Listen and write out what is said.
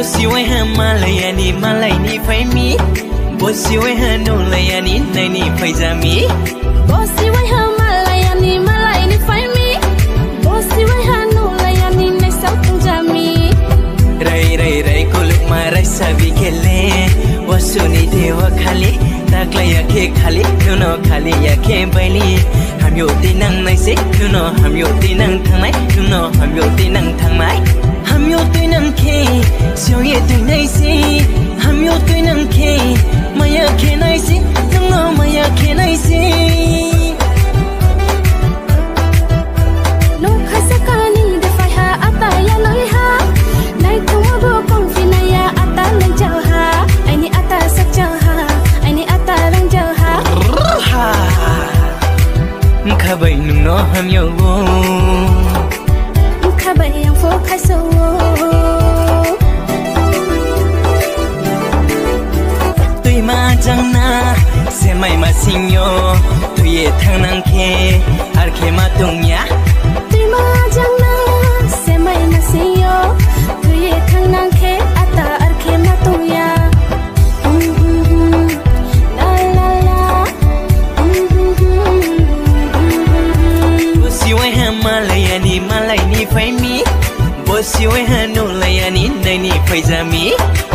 मलाई मलाई बसिया नोलिजि मलाई मिस नै रुल मैसा बसुनि दालै अखे खाले बलि हामी हामी हामी तिन ye tu nai si ham yot kai nam ke maya ke nai si nam no maya ke nai si no khasa kani de fai ha ata ya noi ha nai tu bo kong fi na ya ata lang chao ha ai ni ata sak chao ha ai ni ata lang chao ha kha bai nung no ham yo मालायानि मलाई many बसिहे हानुलायानि नै पैजामि